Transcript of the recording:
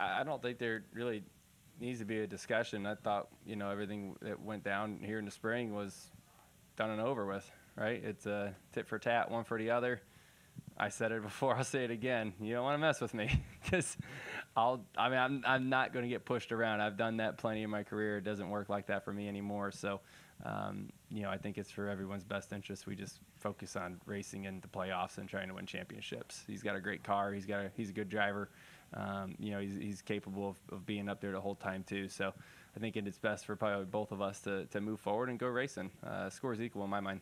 I don't think there really needs to be a discussion. I thought, you know, everything that went down here in the spring was done and over with, right? It's a tit for tat, one for the other. I said it before, I'll say it again. You don't want to mess with me because I'll, I mean, I'm, I'm not going to get pushed around. I've done that plenty in my career. It doesn't work like that for me anymore. So, um, you know, I think it's for everyone's best interest. We just focus on racing in the playoffs and trying to win championships. He's got a great car. He's got a, he's a good driver. Um, you know, he's, he's capable of, of being up there the whole time too. So I think it's best for probably both of us to, to move forward and go racing. Uh, scores equal in my mind.